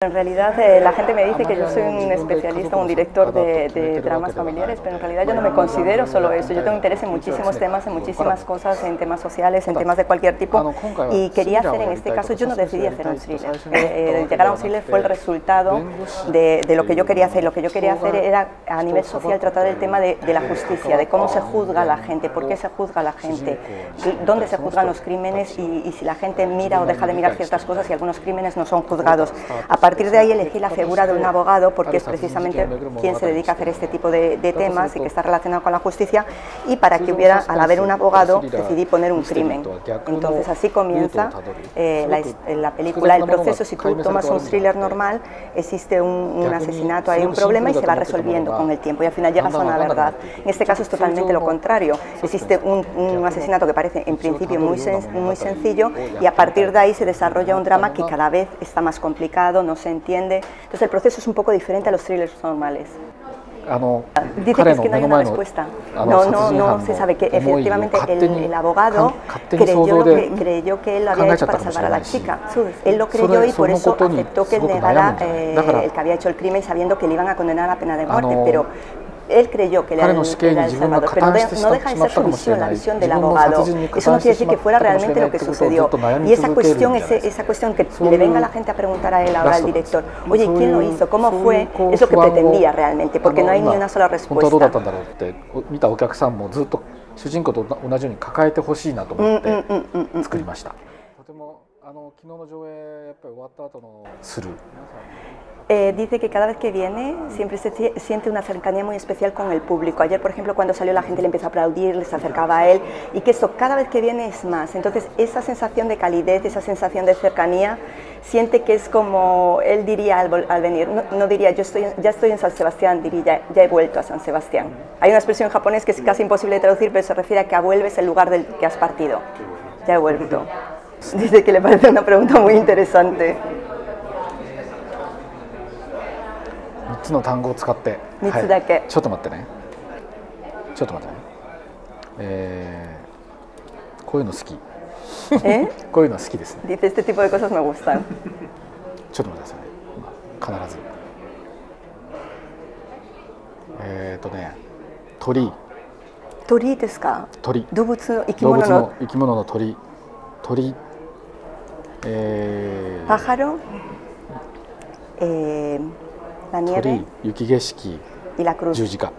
En realidad eh, la gente me dice que yo soy un especialista, un director de, dramas familiares, pero en realidad yo no me considero solo eso. Yo tengo interés en muchísimos temas, en muchísimas cosas, en temas sociales, en temas de cualquier tipo. Y quería hacer en este caso, yo no decidí hacer un thriller. Eh, llegar a un thriller fue el resultado de, lo que yo quería hacer. Lo que yo quería hacer era a nivel social tratar el tema de, la justicia, de cómo se juzga a la gente, por qué se juzga a la gente, dónde se juzgan los crímenes y, si la gente mira o deja de mirar ciertas cosas y algunos crímenes no son juzgados. Partir de ahí elegí la figura de un abogado porque es precisamente quien se dedica a hacer este tipo de, temas y que está relacionado con la justicia y para que hubiera, al haber un abogado, decidí poner un crimen. Entonces así comienza eh, la, película, el proceso, si tú tomas un thriller normal, existe un, asesinato, hay un problema y se va resolviendo con el tiempo y al final llegas a una verdad. En este caso es totalmente lo contrario, existe un, asesinato que parece en principio muy, muy sencillo y a partir de ahí se desarrolla un drama que cada vez está más complicado, no se entiende. Entonces el proceso es un poco diferente a los thrillers normales. Dice que es que no hay una respuesta. No, no, no se sabe que efectivamente el, el abogado creyó que, creyó que él lo había hecho para salvar a la chica. Él lo creyó y por eso aceptó que negara eh, el que había hecho el crimen sabiendo que le iban a condenar a pena de muerte. Pero él creyó que era el, era el Salvador, pero no, de, no deja de ser su visión, la visión del abogado. Eso no quiere decir que fuera realmente lo que sucedió. Y esa cuestión, ese, esa cuestión que le venga la gente a preguntar a él ahora al director, oye, ¿quién lo hizo? ¿Cómo fue? Es lo que pretendía realmente, porque no hay ni una sola respuesta. 見たお客さんもずっと主人公と同じように抱えてほしいなと思って作りました。とても あの昨日の上映やっぱり終わった後のする eh, dice que cada vez que viene siempre se siente una cercanía muy especial con el público. Ayer, por ejemplo, cuando salió la gente le empezó a aplaudir, les acercaba a él y que eso cada vez que viene es más. Entonces, esa sensación de calidez, esa sensación de cercanía, siente que es como él diría al, venir. No, diría, yo estoy, ya estoy en San Sebastián, diría, ya, he vuelto a San Sebastián. Hay una expresión en japonés que es casi imposible de traducir, pero se refiere a que vuelves el lugar del que has partido. Ya he vuelto. Dice que le parece una pregunta muy interesante. 3つの単語を使って3つだけ、はい、ちょっと待ってねちょっと待ってねえー、こういうの好きえこういうの好きですね este tipo de cosas me gustan ちょっと待ってください、まあ、必ずえっ、ー、とね鳥鳥ですか鳥動物の生き物の。動物の生き物の鳥鳥パハロ、えー、何やる雪景色、十字架。